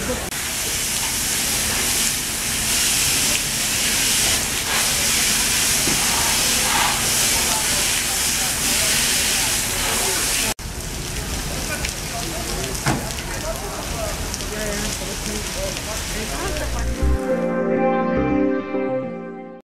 Gracias. Thank you.